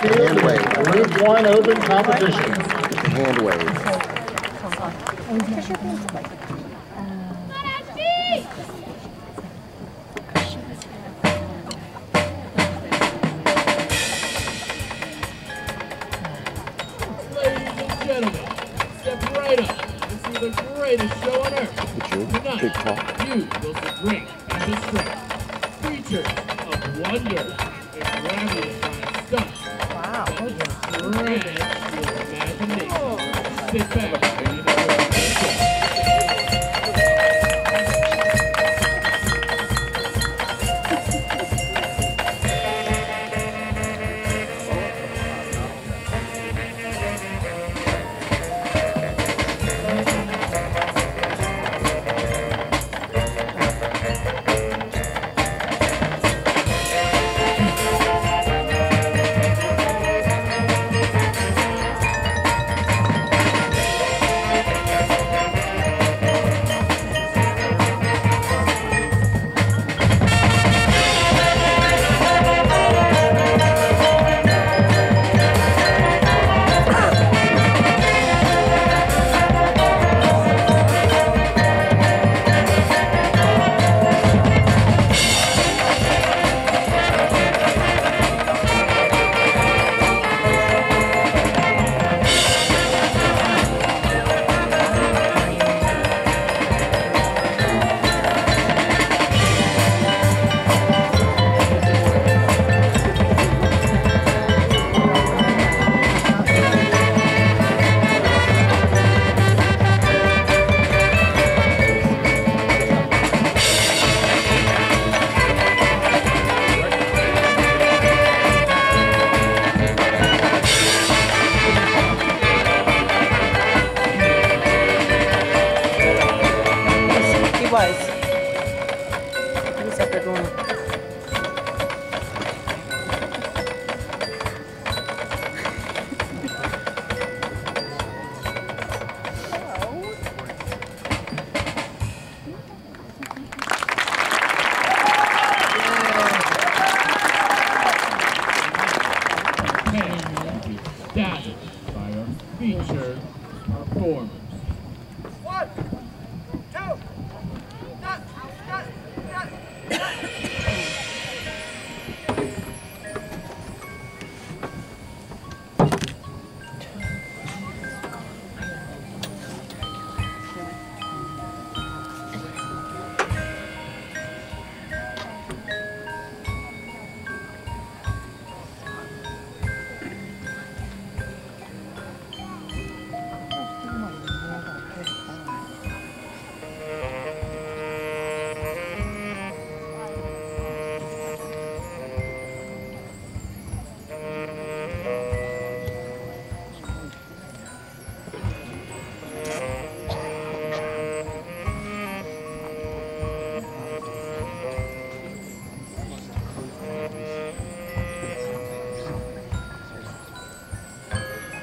Hand wave. Group one open competition. Hand wave. Ladies and gentlemen, step right up and see the greatest show on earth. Tonight, you will great and distress. Creatures of wonder and gravity-defying stunts Will stretch your imagination. Sit back iguais. Essa pergunta. É Feature.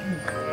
King.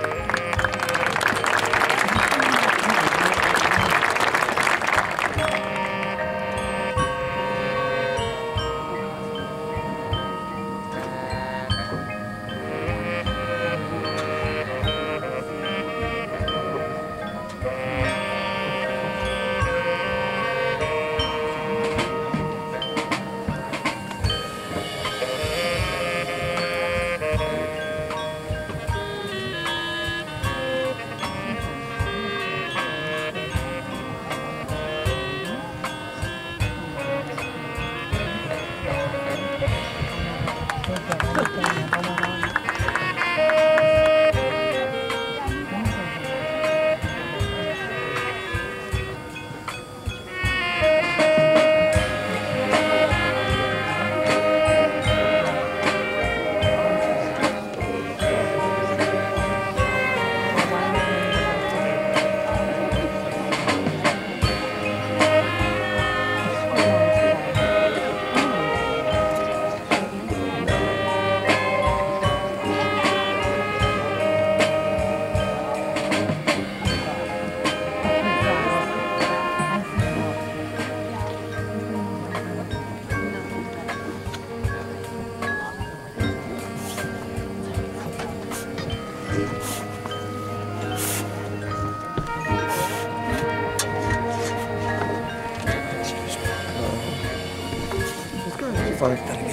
Fine. Gotta